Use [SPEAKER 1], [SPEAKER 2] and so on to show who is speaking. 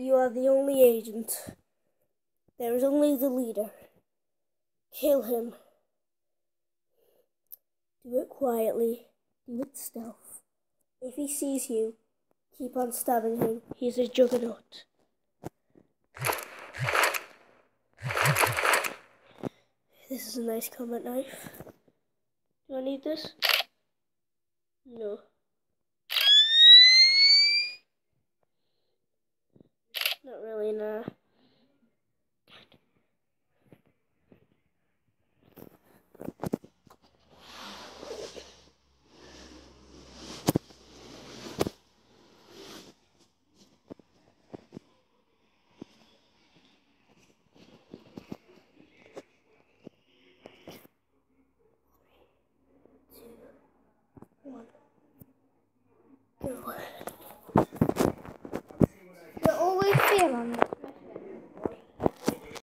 [SPEAKER 1] You are the only agent. There is only the leader. Kill him. Do it quietly. Do it stealth. If he sees you, keep on stabbing him. He's a juggernaut. This is a nice combat knife. Do I need this? No. Arena.